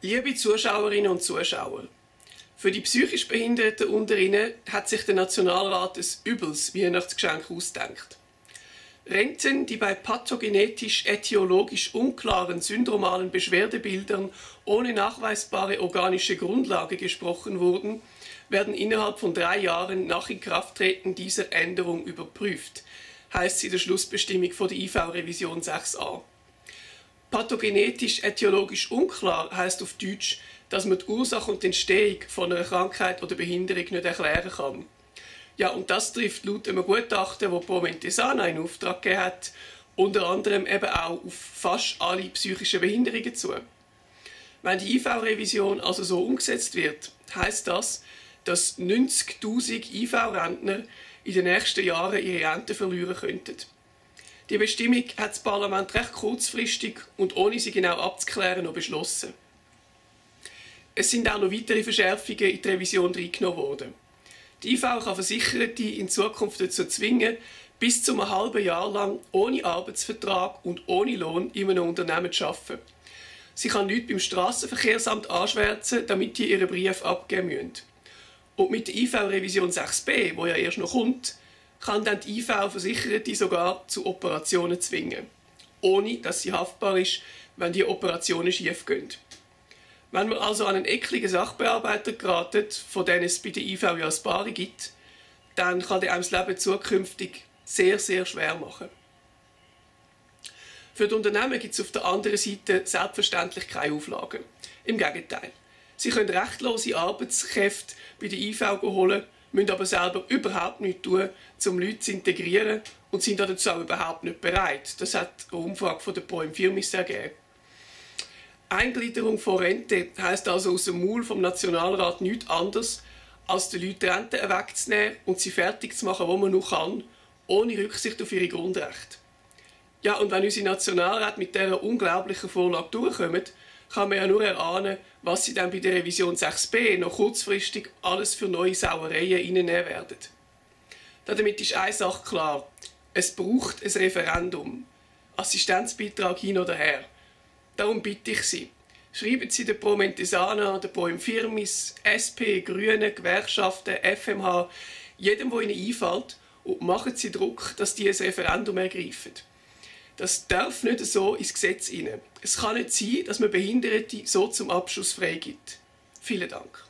Liebe Zuschauerinnen und Zuschauer, für die psychisch Behinderten unter Ihnen hat sich der Nationalrat ein übles Weihnachtsgeschenk ausgedacht. Renten, die bei pathogenetisch-etiologisch unklaren syndromalen Beschwerdebildern ohne nachweisbare organische Grundlage gesprochen wurden, werden innerhalb von drei Jahren nach Inkrafttreten dieser Änderung überprüft, heißt sie der Schlussbestimmung von der IV-Revision 6a. Pathogenetisch-etiologisch unklar heißt auf Deutsch, dass man die Ursache und Entstehung von einer Krankheit oder Behinderung nicht erklären kann. Ja, und das trifft laut einem Gutachten, das Promentesana in Auftrag gegeben hat, unter anderem eben auch auf fast alle psychischen Behinderungen zu. Wenn die IV-Revision also so umgesetzt wird, heißt das, dass 90.000 IV-Rentner in den nächsten Jahren ihre Rente verlieren könnten. Die Bestimmung hat das Parlament recht kurzfristig und ohne sie genau abzuklären noch beschlossen. Es sind auch noch weitere Verschärfungen in die Revision reingenommen worden. Die IV kann Versicherte in Zukunft dazu zwingen, bis zu einem halben Jahr lang ohne Arbeitsvertrag und ohne Lohn in einem Unternehmen zu arbeiten. Sie kann Leute beim Strassenverkehrsamt anschwärzen, damit die ihren Brief abgeben müssen. Und mit der IV-Revision 6b, wo ja erst noch kommt, kann dann die IV-Versicherte sogar zu Operationen zwingen, ohne dass sie haftbar ist, wenn die Operationen schiefgehen. Wenn man also an einen ekligen Sachbearbeiter geratet, von denen es bei der IV ja ein paar gibt, dann kann der einem das Leben zukünftig sehr, sehr schwer machen. Für die Unternehmen gibt es auf der anderen Seite selbstverständlich keine Auflagen. Im Gegenteil. Sie können rechtlose Arbeitskräfte bei der IV holen müssen aber selber überhaupt nichts tun, um Leute zu integrieren und sind dazu auch überhaupt nicht bereit. Das hat eine Umfrage von der Pro im Firmis ergeben. Eingliederung von Rente heißt also aus dem Maul vom Nationalrat nichts anderes, als den Leuten Rente wegzunehmen und sie fertig zu machen, wo man noch kann, ohne Rücksicht auf ihre Grundrechte. Ja, und wenn unsere Nationalräte mit dieser unglaublichen Vorlage durchkommen, kann man ja nur erahnen, was sie dann bei der Revision 6b noch kurzfristig alles für neue Sauereien reinnehmen werden. Damit ist eine Sache klar. Es braucht ein Referendum. Assistenzbeitrag hin oder her. Darum bitte ich Sie, schreiben Sie den Pro Mentesana, den Pro Firmis, SP, Grüne, Gewerkschaften, FMH, jedem, wo Ihnen einfällt, und machen Sie Druck, dass die ein Referendum ergreifen. Das darf nicht so ins Gesetz hinein. Es kann nicht sein, dass man Behinderte so zum Abschluss freigibt. Vielen Dank.